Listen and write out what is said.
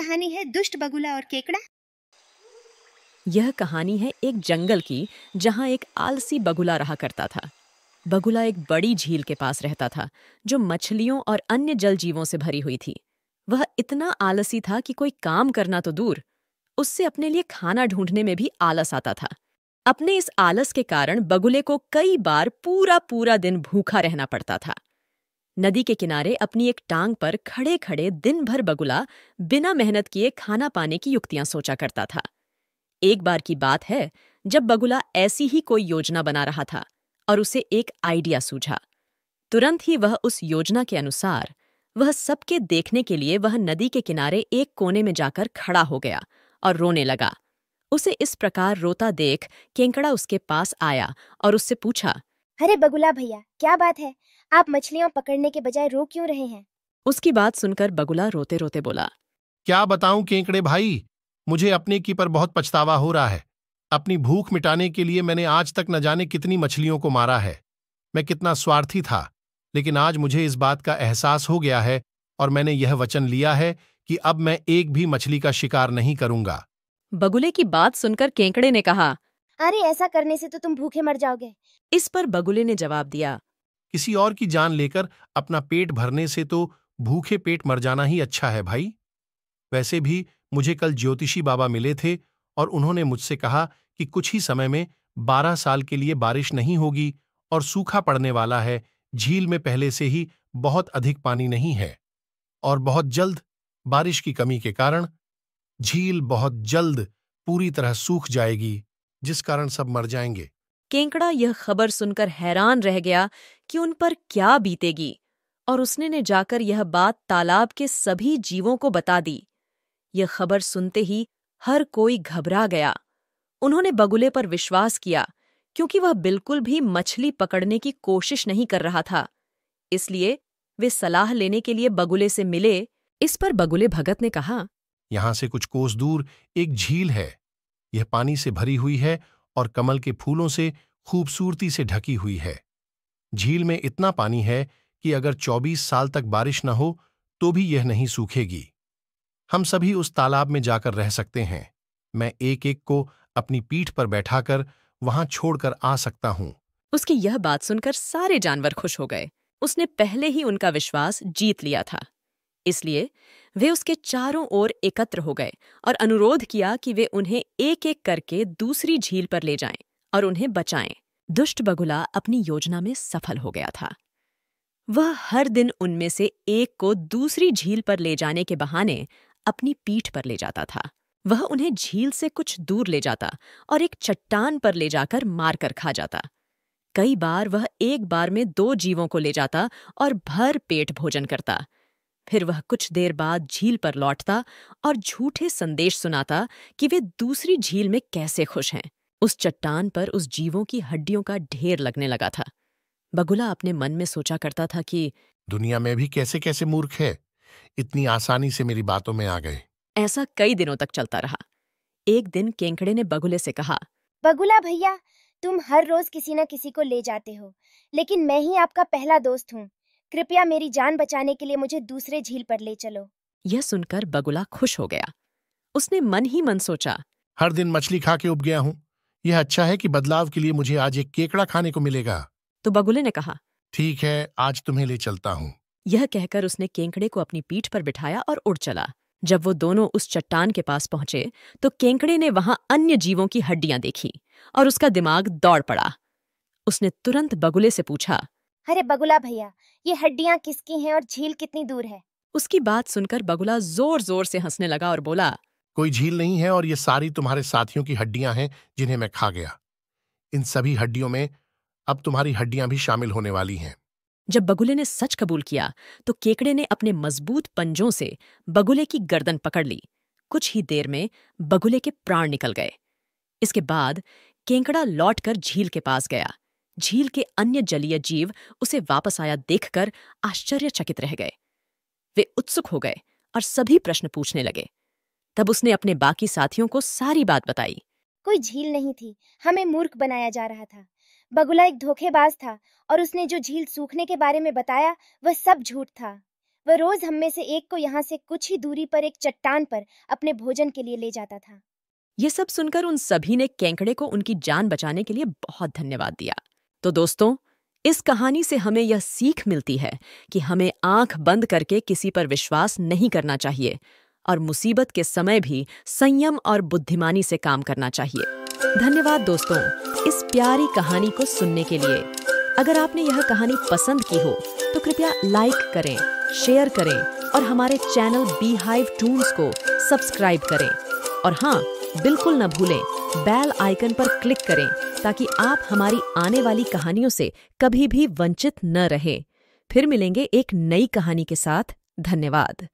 कहानी है दुष्ट बगुला और केकड़ा? यह कहानी है एक जंगल की, जहाँ एक आलसी बगुला रहा करता था। बगुला एक बड़ी झील के पास रहता था, जो मछलियों और अन्य जल जीवों से भरी हुई थी। वह इतना आलसी था कि कोई काम करना तो दूर, उससे अपने लिए खाना ढूँढने में भी आलस आता था। अपने इस आलस के कारण बगुले को कई बार पूरा पूरा दिन भूखा रहना पड़ता था। नदी के किनारे अपनी एक टांग पर खड़े खड़े दिन भर बगुला बिना मेहनत किए खाना पाने की युक्तियाँ सोचा करता था। एक बार की बात है, जब बगुला ऐसी ही कोई योजना बना रहा था और उसे एक आइडिया सूझा। तुरंत ही वह उस योजना के अनुसार, वह सबके देखने के लिए वह नदी के किनारे एक कोने में जाकर खड़ा हो गया और रोने लगा। उसे इस प्रकार रोता देख केंकड़ा उसके पास आया और उससे पूछा, अरे बगुला भैया, क्या बात है? आप मछलियाँ पकड़ने के बजाय रो क्यों रहे हैं? उसकी बात सुनकर बगुला रोते रोते बोला क्या बताऊँ केंकड़े भाई मुझे अपने की पर बहुत पछतावा हो रहा है। अपनी भूख मिटाने के लिए मैंने आज तक न जाने कितनी मछलियों को मारा है। मैं कितना स्वार्थी था लेकिन आज मुझे इस बात का एहसास हो गया है और मैंने यह वचन लिया है कि अब मैं एक भी मछली का शिकार नहीं करूँगा। बगुले की बात सुनकर केंकड़े ने कहा अरे ऐसा करने से तो तुम भूखे मर जाओगे। इस पर बगुले ने जवाब दिया किसी और की जान लेकर अपना पेट भरने से तो भूखे पेट मर जाना ही अच्छा है भाई। वैसे भी मुझे कल ज्योतिषी बाबा मिले थे और उन्होंने मुझसे कहा कि कुछ ही समय में बारह साल के लिए बारिश नहीं होगी और सूखा पड़ने वाला है, झील में पहले से ही बहुत अधिक पानी नहीं है और बहुत जल्द बारिश की कमी के कारण झील बहुत जल्द पूरी तरह सूख जाएगी, जिस कारण सब मर जाएँगे। केंकड़ा यह खबर सुनकर हैरान रह गया कि उन पर क्या बीतेगी, और उसने ने जाकर यह बात तालाब के सभी जीवों को बता दी। यह खबर सुनते ही हर कोई घबरा गया। उन्होंने बगुले पर विश्वास किया, क्योंकि वह बिल्कुल भी मछली पकड़ने की कोशिश नहीं कर रहा था। इसलिए वे सलाह लेने के लिए बगुले से मिले। इस पर बगुले भगत ने कहा, यहाँ से कुछ कोस दूर एक झील है। यह पानी से भरी हुई है और कमल के फूलों से खूबसूरती से ढकी हुई है। झील में इतना पानी है कि अगर 24 साल तक बारिश न हो तो भी यह नहीं सूखेगी। हम सभी उस तालाब में जाकर रह सकते हैं। मैं एक एक को अपनी पीठ पर बैठाकर वहाँ छोड़कर आ सकता हूँ। उसकी यह बात सुनकर सारे जानवर खुश हो गए। उसने पहले ही उनका विश्वास जीत लिया था। इसलिए वे उसके चारों ओर एकत्र हो गए और अनुरोध किया कि वे उन्हें एक एक करके दूसरी झील पर ले जाएँ और उन्हें बचाएँ। दुष्ट बगुला अपनी योजना में सफल हो गया था। वह हर दिन उनमें से एक को दूसरी झील पर ले जाने के बहाने अपनी पीठ पर ले जाता था। वह उन्हें झील से कुछ दूर ले जाता और एक चट्टान पर ले जाकर मारकर खा जाता। कई बार वह एक बार में दो जीवों को ले जाता और भर पेट भोजन करता। फिर वह कुछ देर बाद झील पर लौटता और झूठे संदेश सुनाता कि वे दूसरी झील में कैसे खुश हैं। उस चट्टान पर उस जीवों की हड्डियों का ढेर लगने लगा था। बगुला अपने मन में सोचा करता था कि दुनिया में भी कैसे कैसे मूर्ख है? इतनी आसानी से मेरी बातों में आ गए। ऐसा कई दिनों तक चलता रहा। एक दिन केंकड़े ने बगुले से कहा बगुला भैया तुम हर रोज किसी न किसी को ले जाते हो लेकिन मैं ही आपका पहला दोस्त हूँ। कृपया मेरी जान बचाने के लिए मुझे दूसरे झील पर ले चलो। यह सुनकर बगुला खुश हो गया। उसने मन ही मन सोचा हर दिन मछली खा के उब गया हूँ। यह अच्छा है कि बदलाव के लिए मुझे आज एक केकड़ा खाने को मिलेगा। तो बगुले ने कहा ठीक है आज तुम्हें ले चलता हूँ। यह कहकर उसने केंकड़े को अपनी पीठ पर बिठाया और उड़ चला। जब वो दोनों उस चट्टान के पास पहुँचे तो केंकड़े ने वहाँ अन्य जीवों की हड्डियाँ देखी और उसका दिमाग दौड़ पड़ा। उसने तुरंत बगुले से पूछा अरे बगुला भैया ये हड्डियाँ किसकी हैं और झील कितनी दूर है? उसकी बात सुनकर बगुला ज़ोर ज़ोर से हंसने लगा और बोला कोई झील नहीं है और ये सारी तुम्हारे साथियों की हड्डियाँ हैं जिन्हें मैं खा गया। इन सभी हड्डियों में अब तुम्हारी हड्डियाँ भी शामिल होने वाली हैं। जब बगुले ने सच कबूल किया तो केकड़े ने अपने मज़बूत पंजों से बगुले की गर्दन पकड़ ली। कुछ ही देर में बगुले के प्राण निकल गए। इसके बाद केंकड़ा लौटकर झील के पास गया। झील के अन्य जलीय जीव उसे वापस आया देखकर आश्चर्यचकित रह गए। वे उत्सुक हो गए और सभी प्रश्न पूछने लगे। तब उसने अपने बाकी साथियों को सारी बात बताई। कोई झील नहीं थी हमें मूर्ख बनाया जा रहा था। बगुला एक धोखेबाज था और उसने जो झील सूखने के बारे में बताया वह सब झूठ था। वह रोज हम में से एक को यहाँ से कुछ ही दूरी पर एक चट्टान पर अपने भोजन के लिए ले जाता था। ये सब सुनकर उन सभी ने केंकड़े को उनकी जान बचाने के लिए बहुत धन्यवाद दिया। तो दोस्तों इस कहानी से हमें यह सीख मिलती है कि हमें आँख बंद करके किसी पर विश्वास नहीं करना चाहिए। और मुसीबत के समय भी संयम और बुद्धिमानी से काम करना चाहिए। धन्यवाद दोस्तों इस प्यारी कहानी को सुनने के लिए। अगर आपने यह कहानी पसंद की हो तो कृपया लाइक करें, शेयर करें और हमारे चैनल बी हाइव टून्स को सब्सक्राइब करें। और हाँ बिल्कुल न भूलें, बेल आइकन पर क्लिक करें ताकि आप हमारी आने वाली कहानियों से कभी भी वंचित न रहें। फिर मिलेंगे एक नई कहानी के साथ। धन्यवाद।